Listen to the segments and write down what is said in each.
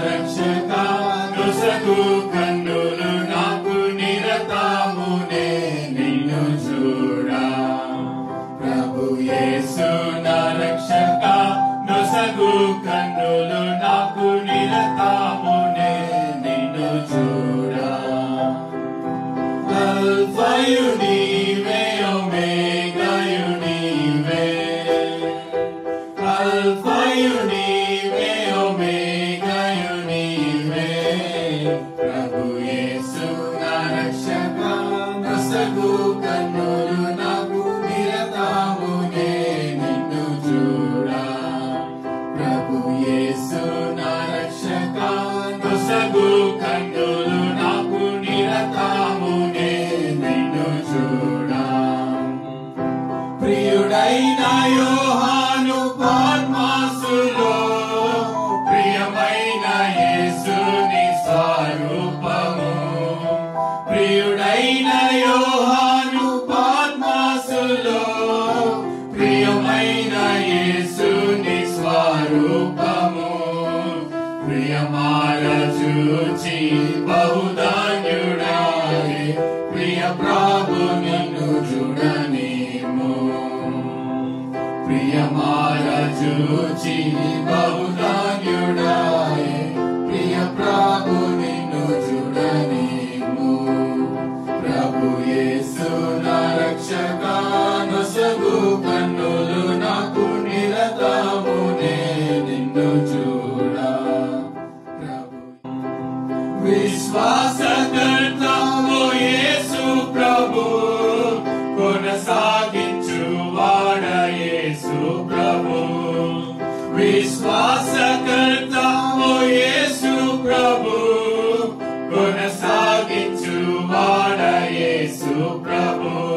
dan seka dosaku kan Yeah. isso pra você.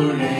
Holy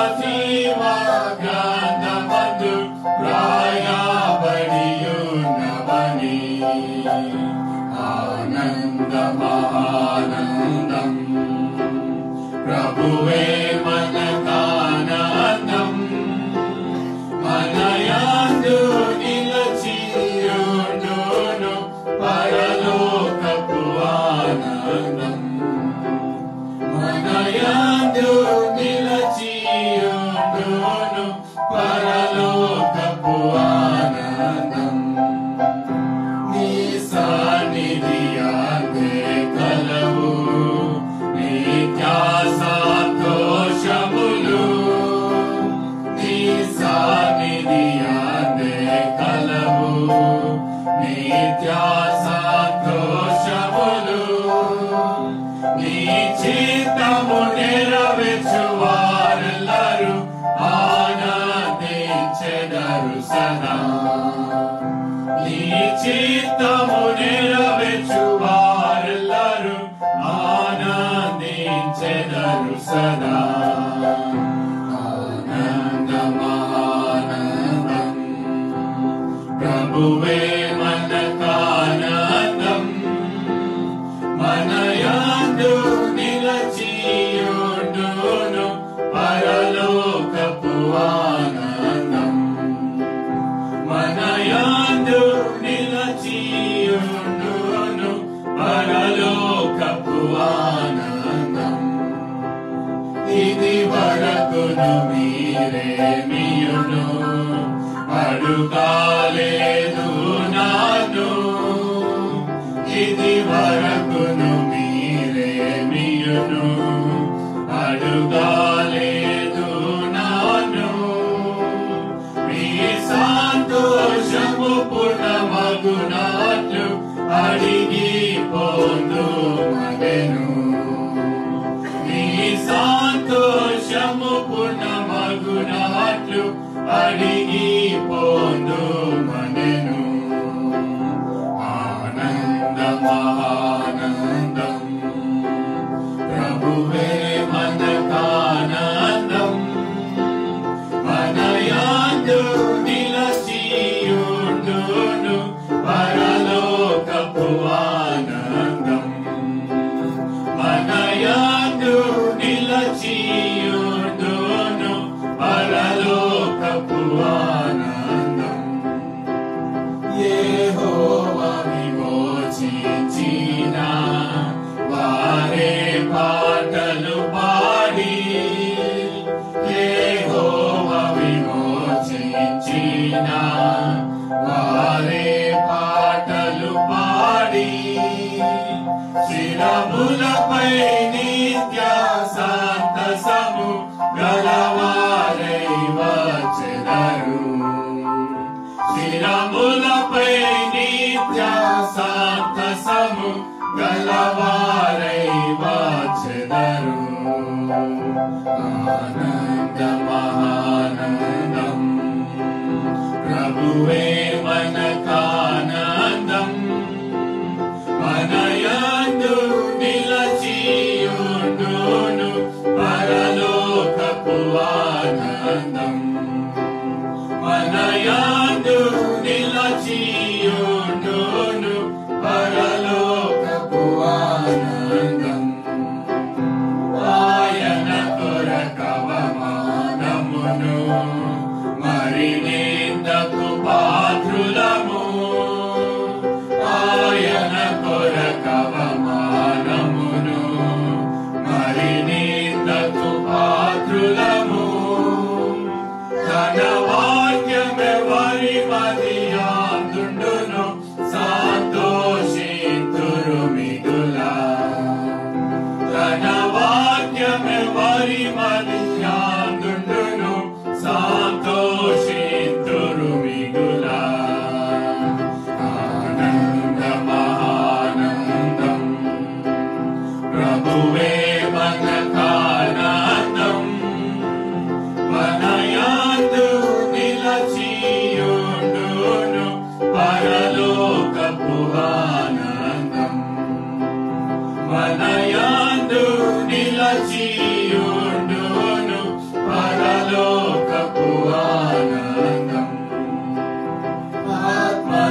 Uwe सदा आनन्दमानन्दम् प्रभुवे मनकानन्दम् मनयादु निलचियोडोनु परलोकपुवानन्दम् मनयादु निलचियोडोनु परलोकपुवानन्दम् ನು ಮೀರೆ ಮಿಯುನು అడుగాలేదు నాను ఇది వరకును మీరే మీయును అడుగా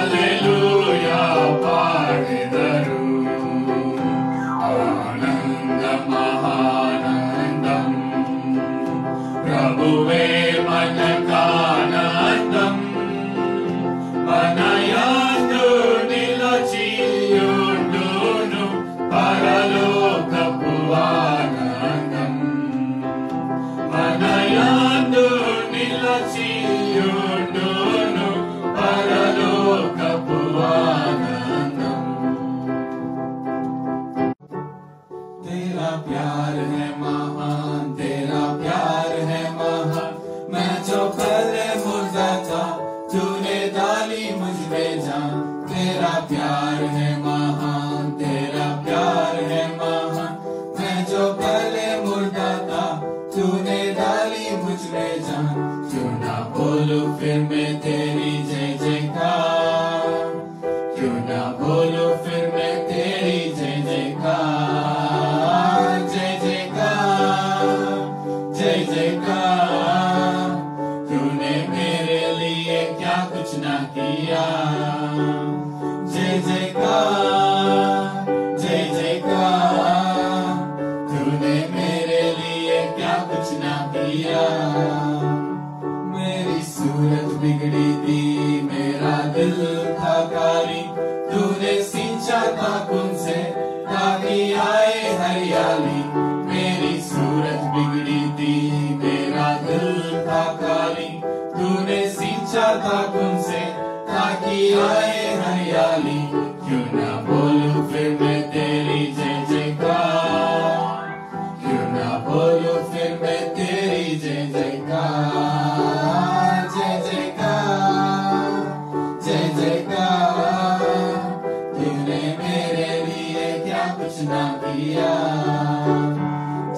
Hallelujah. Your now go your finger. चाहता से ताकि आए हरियाली। मेरी सूरत बिगड़ी थी, मेरा दिल था काली तूने सींचा था कौन से ताकि आए कुछ ना किया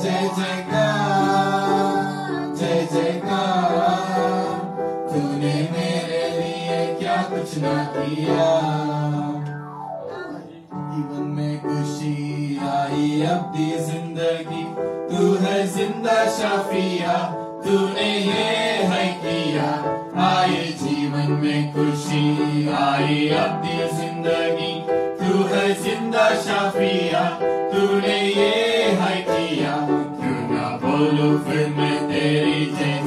जय जयकार जय जयकार तूने मेरे लिए क्या कुछ ना किया जीवन में खुशी आई, अब दी ज़िंदगी। तू है ज़िंदा शाफिया, तूने ये है किया। आए जीवन में खुशी आई, अब दी ज़िंदगी। तू है ज़िंदा शाफिया तूने ये है किया। क्यों ना बोलूँ फिर मैं तेरी जय